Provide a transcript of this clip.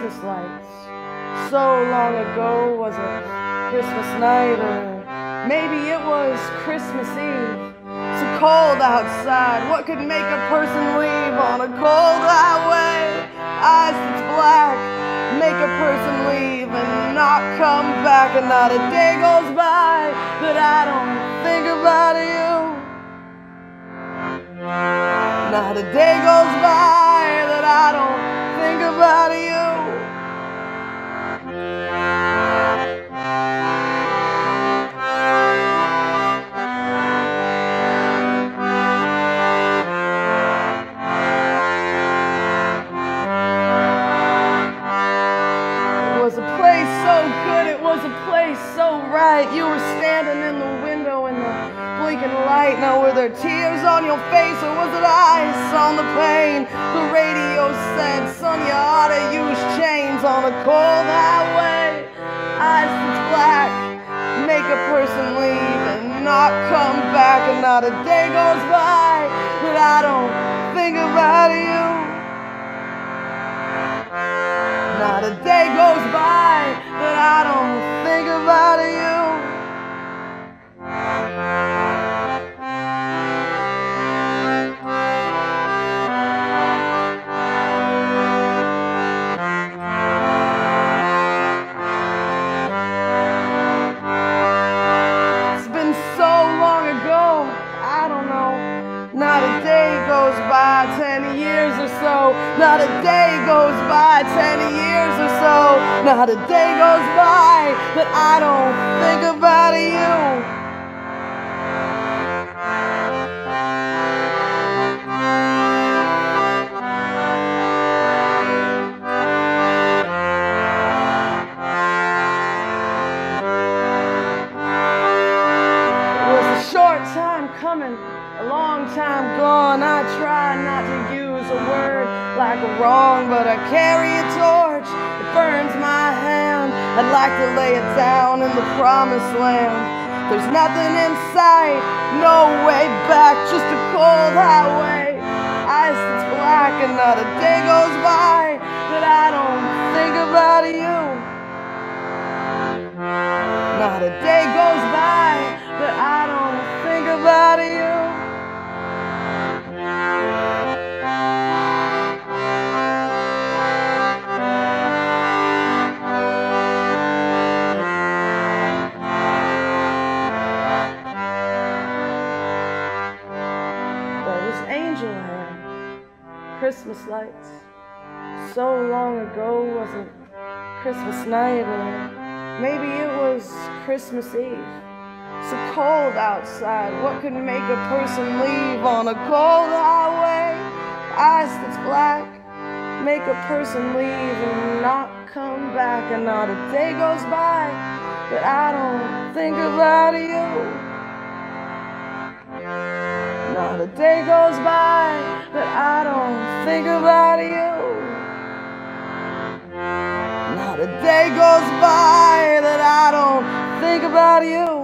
Christmas lights. So long ago was it Christmas night, or maybe it was Christmas Eve. So cold outside, what could make a person leave on a cold highway? Eyes that's black make a person leave and not come back, and not a day goes by that I don't think about you. Not a day goes by that I don't. So right. You were standing in the window in the blinking light. Now were there tears on your face or was it ice on the pane? The radio said, son, you ought to use chains on a cold highway. Eyes that's black, make a person leave and not come back. And not a day goes by that I don't think about you. Not a day goes by, ten years or so. Not a day goes by that I don't think about you. Time coming, a long time gone. I try not to use a word like wrong, but I carry a torch. It burns my hand. I'd like to lay it down in the promised land. There's nothing in sight, no way back, just a cold highway. Ice that's black, and not a day goes by that I don't think about you. Christmas lights. So long ago wasn't Christmas night or maybe it was Christmas Eve. So cold outside, what could make a person leave on a cold highway? Ice that's black, make a person leave and not come back, and not a day goes by that I don't think about you. Not a day goes by I don't think about you. Not a day goes by that I don't think about you.